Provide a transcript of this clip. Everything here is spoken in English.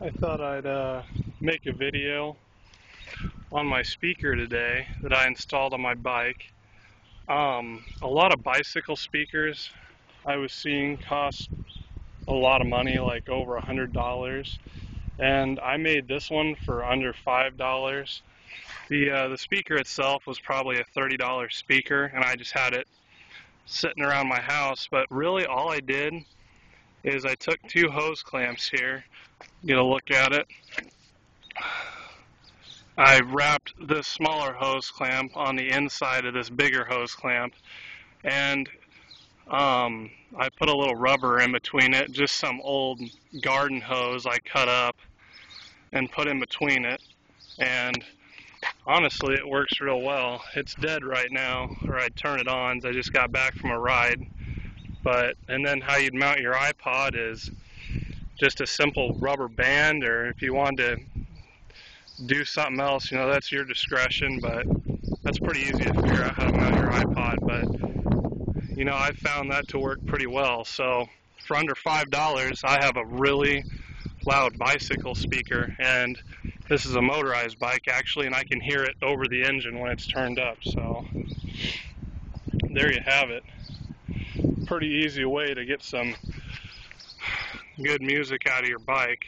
I thought I'd uh, make a video on my speaker today that I installed on my bike. Um, a lot of bicycle speakers I was seeing cost a lot of money, like over a hundred dollars, and I made this one for under five dollars. The uh, the speaker itself was probably a thirty dollar speaker, and I just had it sitting around my house. But really, all I did is I took two hose clamps here, get a look at it. I wrapped this smaller hose clamp on the inside of this bigger hose clamp and um, I put a little rubber in between it, just some old garden hose I cut up and put in between it and honestly it works real well. It's dead right now or I'd turn it on. I just got back from a ride but, and then how you'd mount your iPod is just a simple rubber band, or if you wanted to do something else, you know, that's your discretion, but that's pretty easy to figure out how to mount your iPod. But, you know, I found that to work pretty well. So for under $5, I have a really loud bicycle speaker, and this is a motorized bike actually, and I can hear it over the engine when it's turned up. So there you have it pretty easy way to get some good music out of your bike.